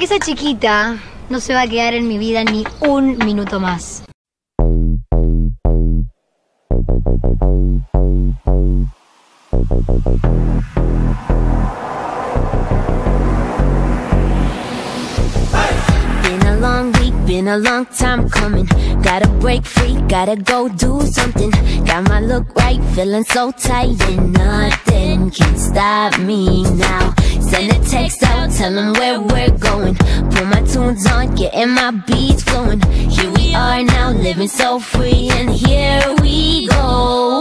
Esa chiquita no se va a quedar en mi vida ni un minuto más. Been a long time coming. Gotta break free, gotta go do something. Got my look right, feeling so tight, and nothing can stop me now. Send a text out, tell 'em where we're going. Put my tunes on, getting my beats flowing. Here we are now, living so free, and here we go.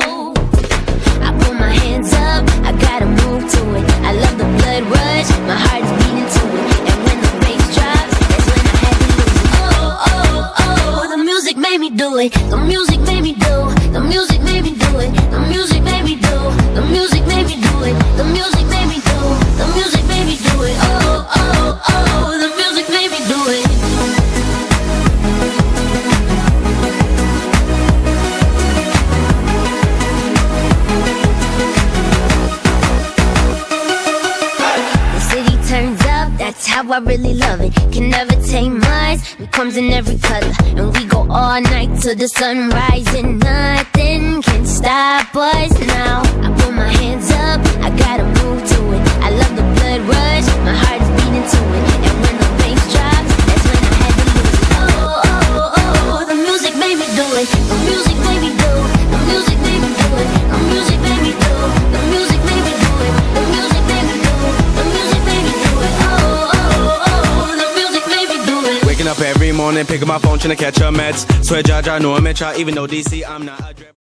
I put my hands up, I gotta move to it. I love the blood rush, my heart's beating to it. And when the bass drops, that's when I had to lose it. Oh, oh, oh, the music made me do it. The music made me do. It, the music made me do turns up, that's how I really love it. Can never take much, it comes in every color. And we go all night till the sunrise, and nothing can stop us now. I put my hands up, I gotta move to it. I love the blood rush, my heart is beating to it. And when the bass drops, that's when I had to lose it. Oh, oh, oh, oh the music made me do it. The music made me Waking up picking my phone, trying to catch your meds. Swear, Jaja, know I'm y'all, even though DC, I'm not a.